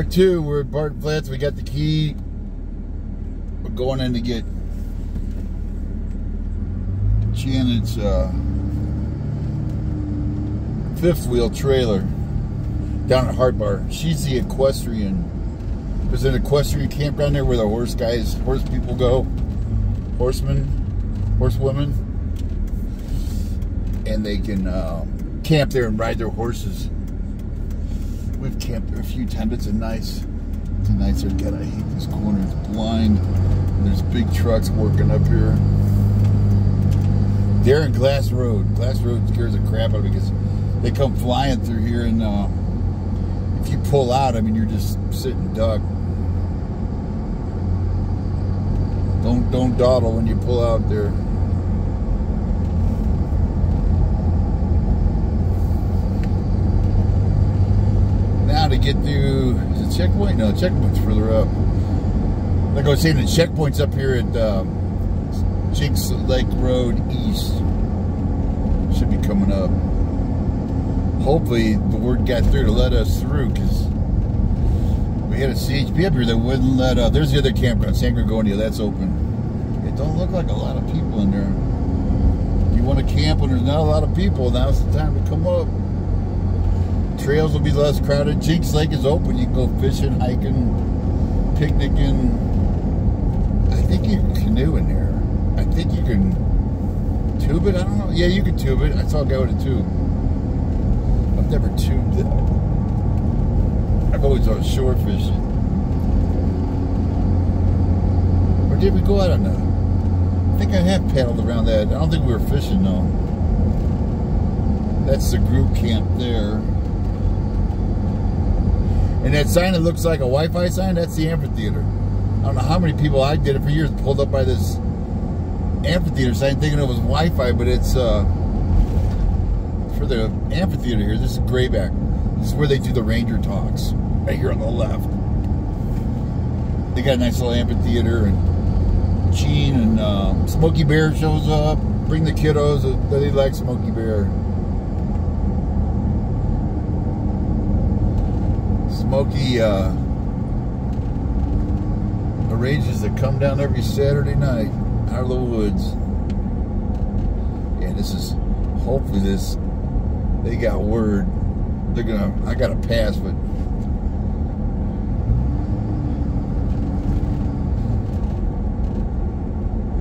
Part two, we're at Barton Flats. We got the key. We're going in to get Janet's uh, fifth wheel trailer down at Heartbar. She's the equestrian. There's an equestrian campground there where the horse guys, horse people go, horsemen, horsewomen, and they can um, camp there and ride their horses. We've camped there a few times. It's a nice, it's a nice. God, I hate this corner. It's blind. There's big trucks working up here. They're in Glass Road. Glass Road scares the crap out of me because they come flying through here, and uh, if you pull out, I mean, you're just sitting duck. Don't don't dawdle when you pull out there. Now to get through it checkpoint? No, checkpoint's further up. Like I was saying, the checkpoint's up here at um, Jenks Lake Road East. Should be coming up. Hopefully the word got through to let us through because we had a CHP up here that wouldn't let uh there's the other campground, San Gorgonio, that's open. It don't look like a lot of people in there. If you want to camp when there's not a lot of people, now's the time to come up. Trails will be less crowded. Jenks Lake is open. You can go fishing, hiking, picnicking. I think you can canoe in there. I think you can tube it. I don't know. Yeah, you can tube it. I saw a guy with a tube. I've never tubed it. I've always gone shore fishing. Or did we go? out don't know. I think I have paddled around that. I don't think we were fishing though. That's the group camp there. And that sign that looks like a Wi-Fi sign, that's the amphitheater. I don't know how many people I did it for years pulled up by this amphitheater sign thinking it was Wi-Fi, but it's uh, for the amphitheater here. This is Grayback. This is where they do the ranger talks. Right here on the left. They got a nice little amphitheater and Gene and uh, Smokey Bear shows up. Bring the kiddos. They like Smokey Bear. Smokey uh, to come down every Saturday night out of the woods. And this is hopefully this they got word. They're gonna I got a pass, but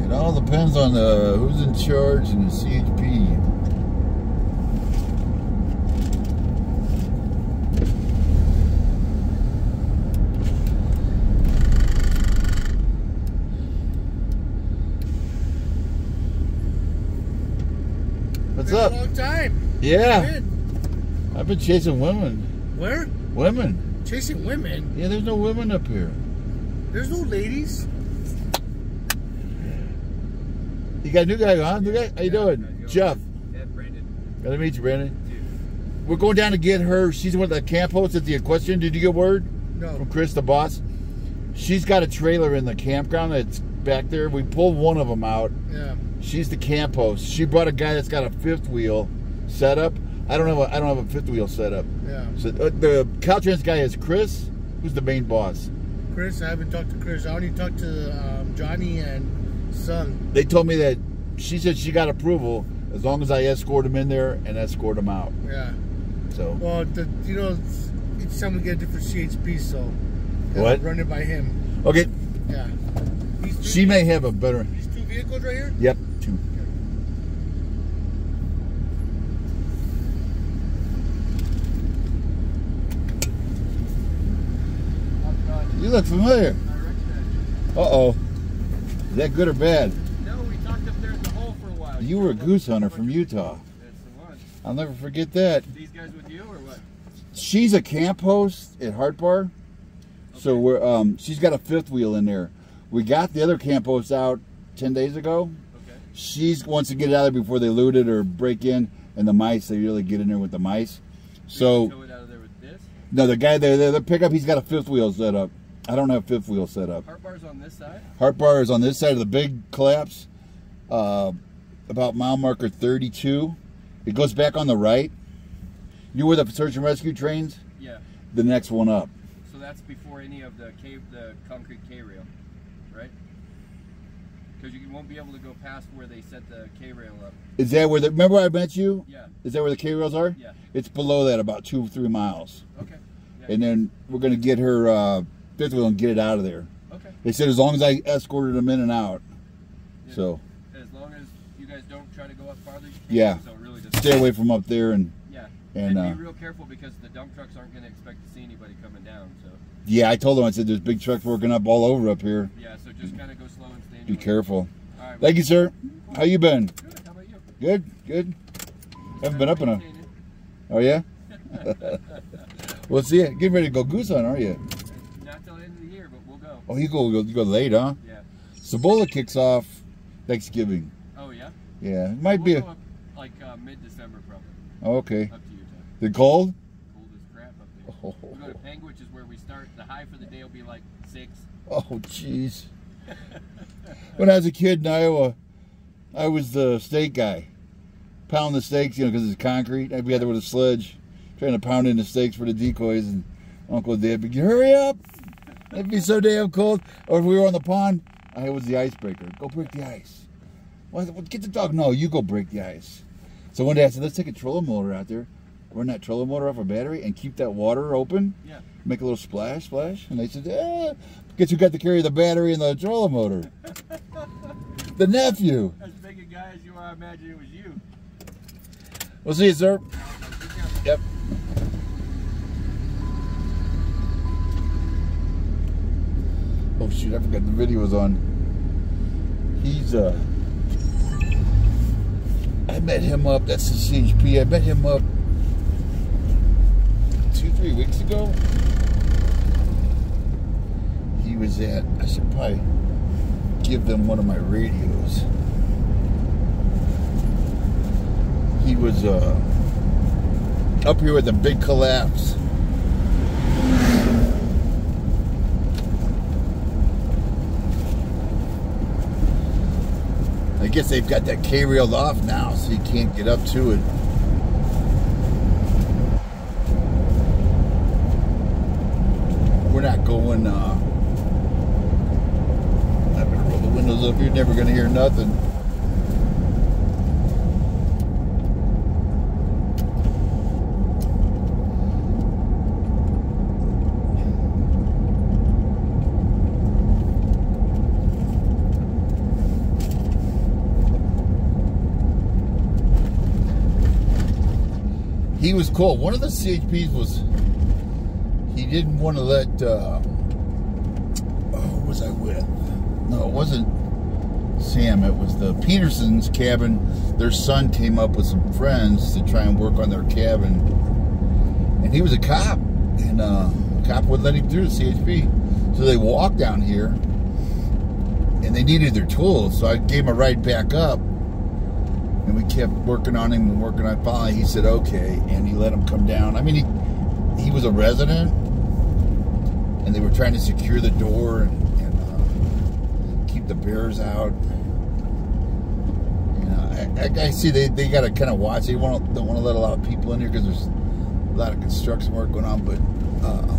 it all depends on the who's in charge and the CHP. What's Been up? A long time. Yeah, Been. I've been chasing women. Where? Women. Chasing women. Yeah, there's no women up here. There's no ladies. You got a new guy on? New guy? How you doing? Jeff. Yeah, Brandon. Good to meet you, Brandon. We're going down to get her. She's one of the camp hosts at the equestrian. Did you get word No. from Chris, the boss? She's got a trailer in the campground that's back there. We pulled one of them out. Yeah. She's the camp host. She brought a guy that's got a fifth wheel set up. I don't have a, I don't have a fifth wheel set up. Yeah. So uh, the Caltrans guy is Chris, who's the main boss. Chris, I haven't talked to Chris. I only talked to um, Johnny and Son. They told me that she said she got approval as long as I escort him in there and escort him out. Yeah. So Well, the, you know, each time we get a different CHP, so What? run it by him. okay, Yeah. She may have a better. These two vehicles right here. Yep, two. You look familiar. Uh oh. Is that good or bad? No, we talked up there at the hole for a while. You were a goose hunter from Utah. That's the one. I'll never forget that. These guys with you or what? She's a camp host at Heartbar. So we're um she's got a fifth wheel in there. We got the other camp host out ten days ago. Okay. She's wants to get it out of there before they loot it or break in, and the mice they really get in there with the mice. So tow it out of there with this. no, the guy there, the, the pickup, he's got a fifth wheel set up. I don't have fifth wheel set up. Heartbar's on this side. Heartbar is on this side of the big collapse, uh, about mile marker 32. It goes back on the right. You were the search and rescue trains? Yeah. The next one up. So that's before any of the cave, the concrete K rail, right? Because you won't be able to go past where they set the K rail up. Is that where the? Remember I met you? Yeah. Is that where the K rails are? Yeah. It's below that, about two or three miles, Okay. Yeah, and then we're gonna get her uh, fifth wheel and get it out of there. Okay. They said as long as I escorted them in and out. Yeah. So As long as you guys don't try to go up farther. You can, Yeah. So really stay away from up there and Yeah. and, And, uh, be real careful because the dump trucks aren't going to expect to see anybody coming down. So yeah, I told them I said there's big trucks working up all over up here. yeah. So just kind of go slow and stay. Be careful. Right. Thank you, sir. How you been? Good. How about you? Good, good. Haven't been up in a. Oh yeah. well, see, getting ready to go goose hunt, aren't you? Not till the end of the year, but we'll go. Oh, you go you go late, huh? Yeah. Cibola kicks off Thanksgiving. Oh yeah. Yeah, it might we'll be. A, up like uh, mid-December probably. oh, okay. Up to. The cold? Cold as crap up there. Oh, We'll go to Peng, which is where we start. The high for the day will be like six. oh, jeez. when I was a kid in Iowa, I was the steak guy. Pound the steaks, you know, because it's concrete. I'd be out there with a sledge, trying to pound in the steaks for the decoys, and Uncle Dad would be, hurry up! It'd be so damn cold. Or if we were on the pond, I was the icebreaker. Go break the ice. Well, get the dog. No, you go break the ice. So one day I said, let's take a trolling motor out there, run that trolling motor off a battery, and keep that water open. Yeah. Make a little splash, splash. And they said, eh, guess you got to carry the battery and the trolling motor? the nephew. As big a guy as you are, I imagine it was you. We'll see you, sir. Yep. Oh shoot, I forgot the video was on. He's uh I met him up, that's the CHP. I met him up two, three weeks ago. He was at I should probably give them one of my radios. He was uh up here with a big collapse. I guess they've got that K railed off now, so you can't get up to it. We're going. Uh, I'm gonna roll the windows up. You're never gonna hear nothing. he was cool. One of the CHPs was he didn't want to let. Uh, oh, who was I with? No, it wasn't Sam. It was the Petersons' cabin. Their son came up with some friends to try and work on their cabin, and he was a cop, and uh, the cop wouldn't let him through the CHP. So they walked down here, and they needed their tools. So I gave him a ride back up. And we kept working on him and working on. Finally, he said okay, and he let him come down. I mean, he he was a resident, and they were trying to secure the door and, the bears out. You know, I, I, I see they, they got to kind of watch. They want don't want to let a lot of people in here because there's a lot of construction work going on, but uh,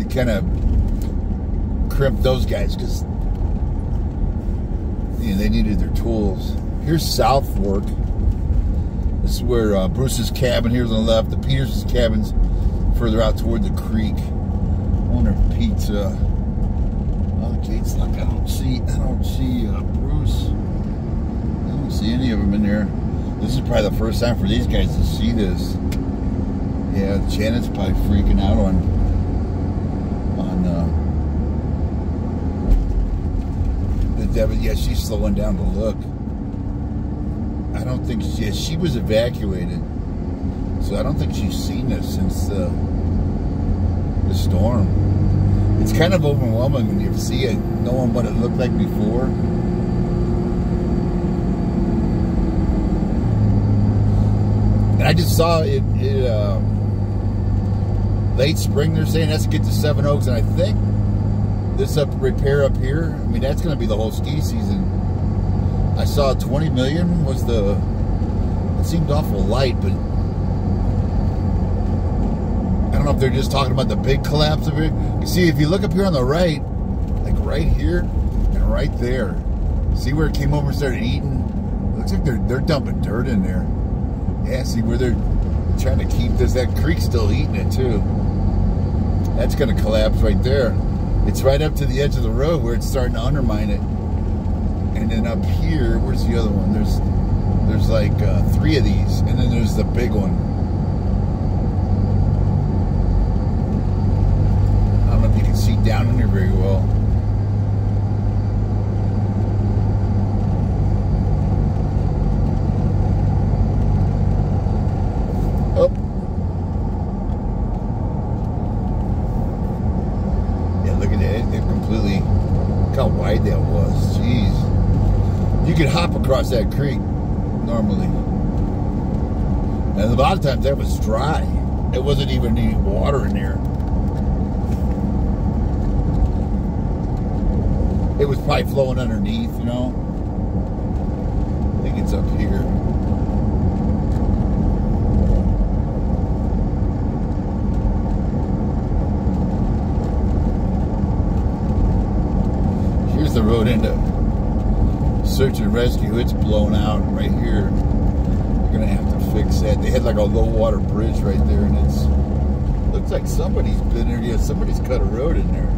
it kind of crimped those guys because you know, they needed their tools. Here's South Fork. This is where uh, Bruce's cabin here's on the left. The Peters' cabin's further out toward the creek. I wonder if Pete's. Uh, oh, the gate's locked. I don't see. I don't see uh, Bruce. I don't see any of them in there. This is probably the first time for these guys to see this. Yeah, Janet's probably freaking out on on. Uh, Devin, yeah, she's slowing down to look. I don't think she, she was evacuated, so I don't think she's seen this since the the storm. It's kind of overwhelming when you see it, knowing what it looked like before. And I just saw it, it uh, late spring. They're saying that's to get to Seven Oaks, and I think this up repair up here. I mean, that's going to be the whole ski season. I saw 20 million was the. It seemed awful light, but don't know if they're just talking about the big collapse of it. You see, if you look up here on the right, like right here and right there, see where it came over and started eating? It looks like they're they're dumping dirt in there. Yeah, see where they're trying to keep this. That creek's still eating it too. That's gonna collapse right there. It's right up to the edge of the road where it's starting to undermine it. And then up here, where's the other one? There's there's like uh, three of these, and then there's the big one. I don't know if you can see down in here very well. Oh. Yeah, look at that. It completely. Look how wide that was. Jeez. You could hop across that creek normally. And a lot of times that was dry. It wasn't even any water in there. It was probably flowing underneath, you know. I think it's up here. Here's the road into search and rescue. It's blown out right here. That. They had like a low water bridge right there, and it's looks like somebody's been there. Yeah, somebody's cut a road in there.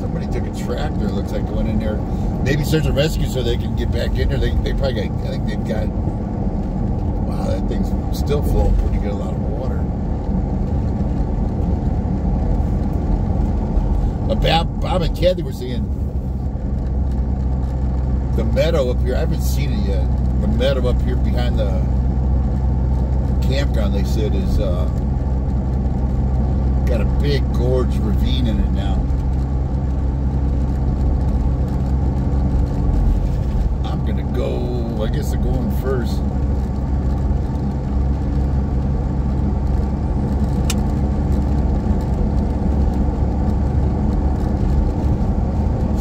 Somebody took a tractor. Looks like going in there. Maybe search and rescue so they can get back in there. They, they probably got. I think they've got. Wow, that thing's still flowing pretty good. A lot of water. Uh, Bob, and Kathy were saying the meadow up here. I haven't seen it yet. The meadow up here behind the campground, they said, is uh, got a big gorge ravine in it now. I'm gonna go. I guess I'm going first.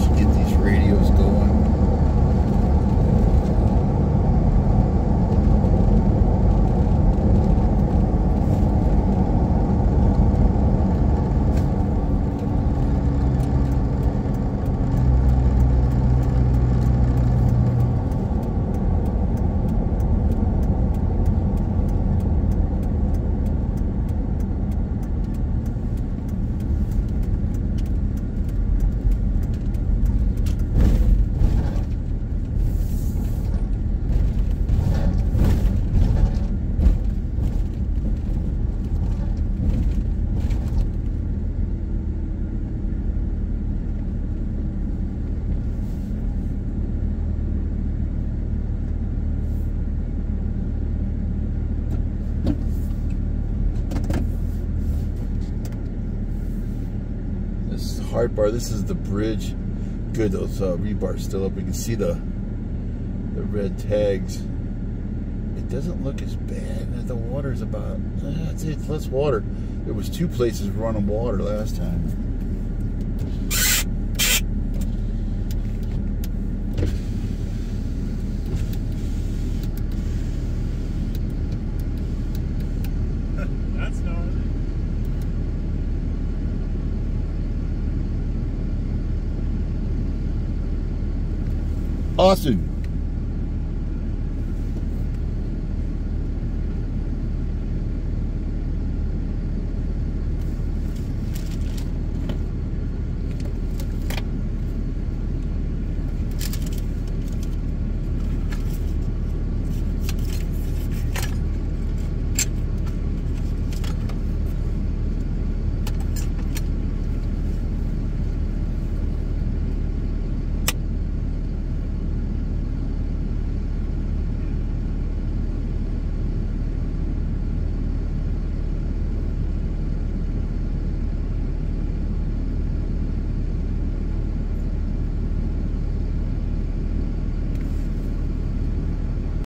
Should get these radios going. This is Heartbar. This is the bridge. Good, those uh, rebars still up. We can see the the red tags. It doesn't look as bad. As the water's about. Uh, it's less water. There was two places running water last time. That's gnarly. Austin,